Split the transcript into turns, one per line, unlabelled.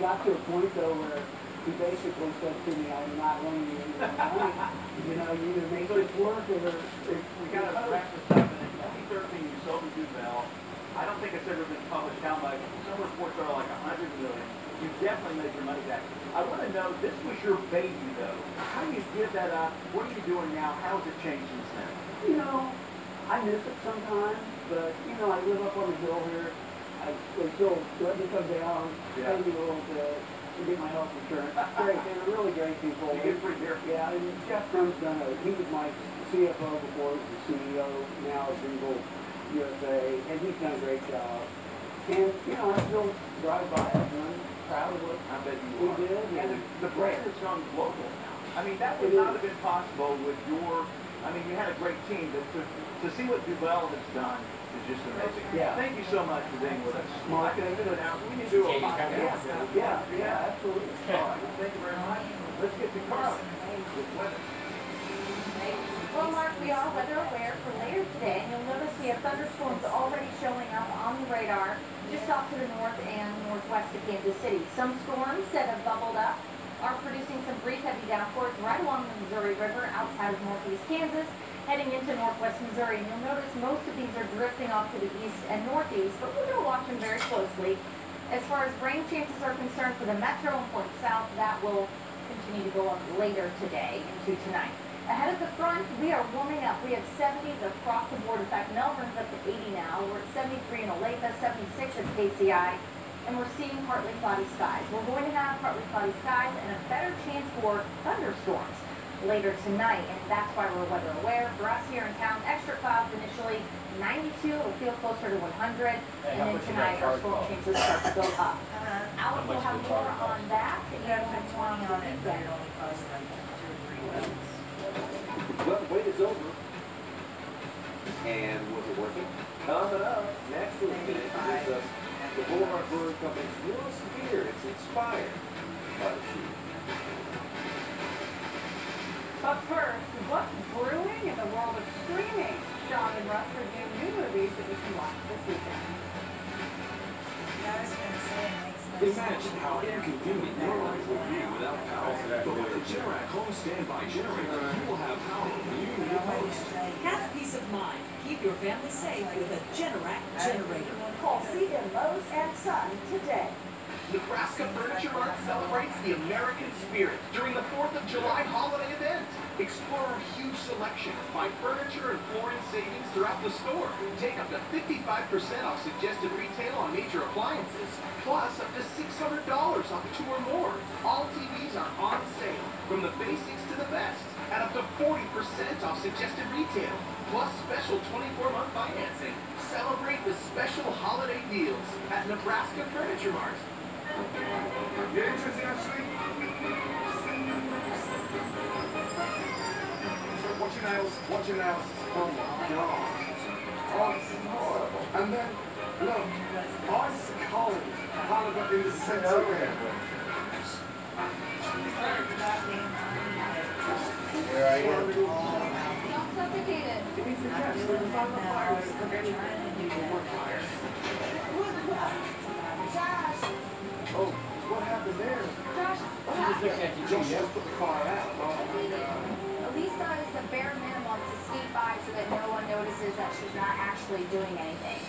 got to a point though where he basically said to me, I'm not loaning you any money. You know, you either make this work or, or
We gotta wrap this up, and in twenty thirteen, you sold the Duvel. I don't think it's ever been published how much, some reports are like a hundred million. You definitely made your money back. I wanna know, this was your baby though. How do you give that up? What are you doing now? How has it changed since then?
You know, I miss it sometimes, but, you know, I live up on the hill here. I, they still let me come down,
Yeah.
pay little to, to get my health insurance. Great, they're really great people.
You get free beer.
Yeah, and Jeff Krum's done a, he was my CFO before he was the CEO, now at Duvel USA, and he's done a great job. And, you know, I still drive by it, and I'm proud of what
I bet you
we
are.
did.
And the, the brand has gone global now. I mean, that would
It
not
is.
have been possible with your, I mean, you had a great team, but to, to see what Duvel has done is just amazing.
Yeah.
Thank you so much for being with us.
Mark.
I can do it now. We need to do a podcast.
Yeah, yeah, absolutely.
All right, thank you very much. Let's get to Carl with.
Well, Mark, we are weather aware for later today, and you'll notice we have thunderstorms already showing up on the radar just off to the north and northwest of Kansas City. Some storms that have bubbled up are producing some brief heavy downpours right along the Missouri Outside of northeast Kansas, heading into northwest Missouri. And you'll notice most of these are drifting off to the east and northeast, but we're going to watch them very closely. As far as rain chances are concerned for the metro and points south, that will continue to go up later today into tonight. Ahead of the front, we are warming up. We have 70s across the board. In fact, Melbourne's up to 80 now. We're at 73 in Olathe, 76 at KCI, and we're seeing partly cloudy skies. We're going to have partly cloudy skies and a better chance for thunderstorms later tonight, and that's why we're weather aware. For us here in town, extra clouds initially 92. It'll feel closer to 100, and then tonight our storm chances start to go up.
Uh,
Alex will have more on that
You gotta put twenty on it, but it only costs like two or three bucks.
Well, the wait is over. And was it working? Coming up, next week,
Maybe
is
five.
uh, the Boulevard Brewing Company's newest beer. It's inspired by the shoe.
But first, what's brewing in the world of streaming? Sean and Russ review new movies that you can watch this weekend.
Yeah, I was gonna say, it makes no sense.
Imagine how inconvenient your life would be without power. But with the Generac home standby generator, you will have power when you need it most.
Have peace of mind. Keep your family safe with a Generac generator.
Call C.M. Lowe's and Son today.
Nebraska Furniture Mart celebrates the American spirit during the 4th of July holiday event. Explore our huge selection of fine furniture and flooring savings throughout the store. Take up to 55% off suggested retail on major appliances, plus up to $600 off two or more. All TVs are on sale, from the basics to the best, at up to 40% off suggested retail, plus special 24-month financing. Celebrate the special holiday deals at Nebraska Furniture Mart.
You're interested, Ashley? Watch your nails. Watch your nails. Oh my god. Oh, it's horrible. And then, look, ice cold in the centre of it.
Y'all suffocated.
It needs to
Not
catch.
doing
There's
it
not enough
now,
fire.
to do that.
Oh, what happened there?
Josh, what happened?
Josh just put the fire out. Oh,
Elise does the bare minimum to skate by so that no one notices that she's not actually doing anything.